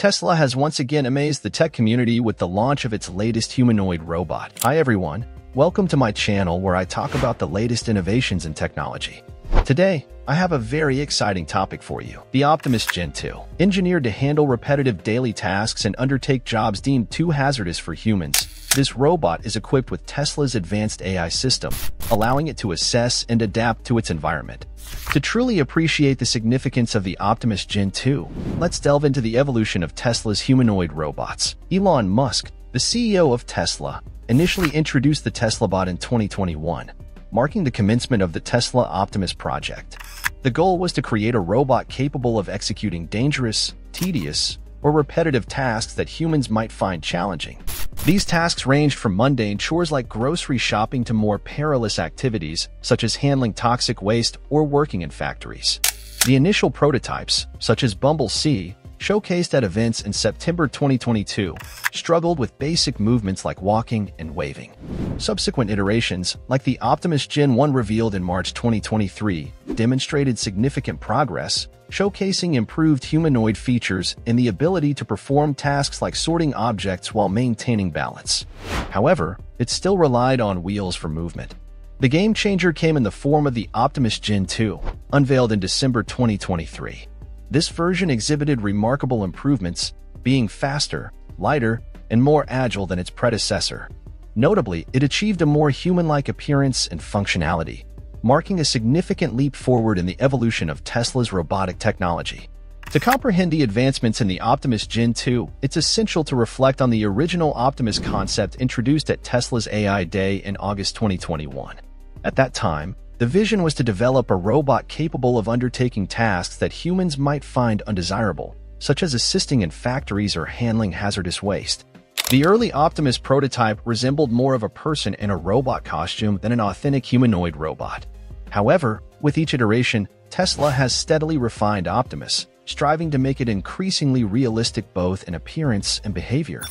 Tesla has once again amazed the tech community with the launch of its latest humanoid robot. Hi everyone, welcome to my channel where I talk about the latest innovations in technology. Today, I have a very exciting topic for you. The Optimus Gen 2. Engineered to handle repetitive daily tasks and undertake jobs deemed too hazardous for humans, this robot is equipped with Tesla's advanced AI system, allowing it to assess and adapt to its environment. To truly appreciate the significance of the Optimus Gen 2, let's delve into the evolution of Tesla's humanoid robots. Elon Musk, the CEO of Tesla, initially introduced the Tesla bot in 2021, marking the commencement of the Tesla Optimus project. The goal was to create a robot capable of executing dangerous, tedious, or repetitive tasks that humans might find challenging. These tasks ranged from mundane chores like grocery shopping to more perilous activities, such as handling toxic waste or working in factories. The initial prototypes, such as Bumblebee, showcased at events in September 2022, struggled with basic movements like walking and waving. Subsequent iterations, like the Optimus Gen 1 revealed in March 2023, demonstrated significant progress, showcasing improved humanoid features and the ability to perform tasks like sorting objects while maintaining balance. However, it still relied on wheels for movement. The game changer came in the form of the Optimus Gen 2, unveiled in December 2023. This version exhibited remarkable improvements, being faster, lighter, and more agile than its predecessor. Notably, it achieved a more human-like appearance and functionality, marking a significant leap forward in the evolution of Tesla's robotic technology. To comprehend the advancements in the Optimus Gen 2, it's essential to reflect on the original Optimus concept introduced at Tesla's AI Day in August 2021. At that time, the vision was to develop a robot capable of undertaking tasks that humans might find undesirable, such as assisting in factories or handling hazardous waste. The early Optimus prototype resembled more of a person in a robot costume than an authentic humanoid robot. However, with each iteration, Tesla has steadily refined Optimus, striving to make it increasingly realistic both in appearance and behavior.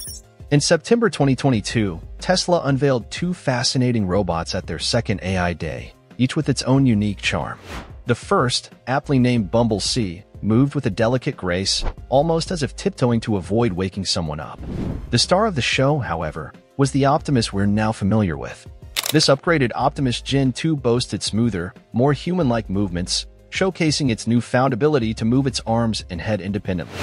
In September 2022, Tesla unveiled two fascinating robots at their second AI Day, each with its own unique charm. The first, aptly named Bumblebee, moved with a delicate grace, almost as if tiptoeing to avoid waking someone up. The star of the show, however, was the Optimus we're now familiar with. This upgraded Optimus Gen 2 boasted smoother, more human-like movements, showcasing its newfound ability to move its arms and head independently.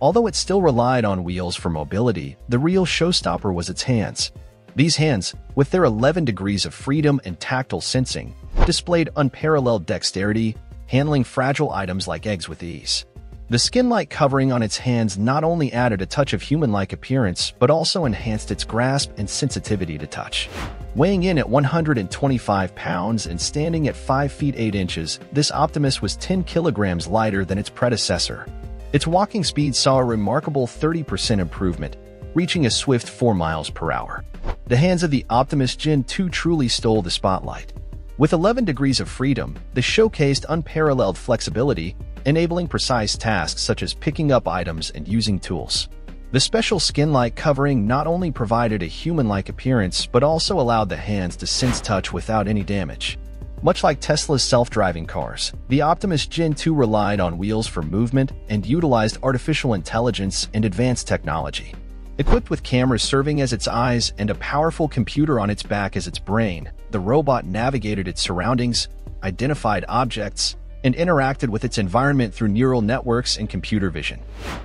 Although it still relied on wheels for mobility, the real showstopper was its hands. These hands, with their 11 degrees of freedom and tactile sensing, displayed unparalleled dexterity, handling fragile items like eggs with ease. The skin-like covering on its hands not only added a touch of human-like appearance, but also enhanced its grasp and sensitivity to touch. Weighing in at 125 pounds and standing at 5 feet 8 inches, this Optimus was 10 kilograms lighter than its predecessor. Its walking speed saw a remarkable 30% improvement, reaching a swift 4 miles per hour. The hands of the Optimus Gen 2 truly stole the spotlight. With 11 degrees of freedom, they showcased unparalleled flexibility, enabling precise tasks such as picking up items and using tools. The special skin-like covering not only provided a human-like appearance but also allowed the hands to sense touch without any damage. Much like Tesla's self-driving cars, the Optimus Gen 2 relied on wheels for movement and utilized artificial intelligence and advanced technology. Equipped with cameras serving as its eyes and a powerful computer on its back as its brain, the robot navigated its surroundings, identified objects, and interacted with its environment through neural networks and computer vision.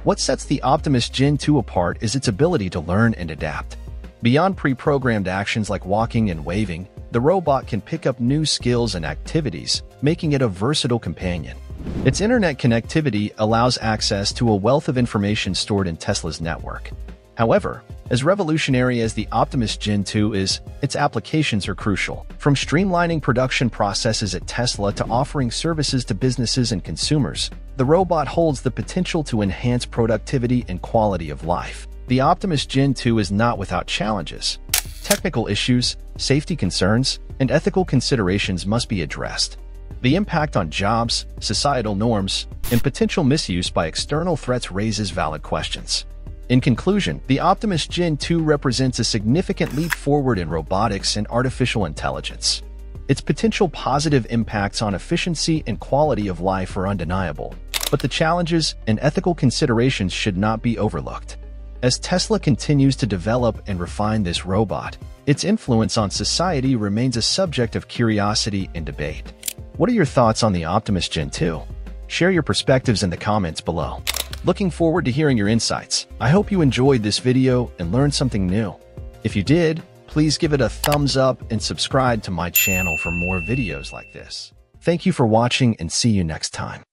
What sets the Optimus Gen 2 apart is its ability to learn and adapt. Beyond pre-programmed actions like walking and waving, the robot can pick up new skills and activities, making it a versatile companion. Its internet connectivity allows access to a wealth of information stored in Tesla's network, However, as revolutionary as the Optimus Gen 2 is, its applications are crucial. From streamlining production processes at Tesla to offering services to businesses and consumers, the robot holds the potential to enhance productivity and quality of life. The Optimus Gen 2 is not without challenges. Technical issues, safety concerns, and ethical considerations must be addressed. The impact on jobs, societal norms, and potential misuse by external threats raises valid questions. In conclusion, the Optimus Gen 2 represents a significant leap forward in robotics and artificial intelligence. Its potential positive impacts on efficiency and quality of life are undeniable. But the challenges and ethical considerations should not be overlooked. As Tesla continues to develop and refine this robot, its influence on society remains a subject of curiosity and debate. What are your thoughts on the Optimus Gen 2? Share your perspectives in the comments below. Looking forward to hearing your insights. I hope you enjoyed this video and learned something new. If you did, please give it a thumbs up and subscribe to my channel for more videos like this. Thank you for watching and see you next time.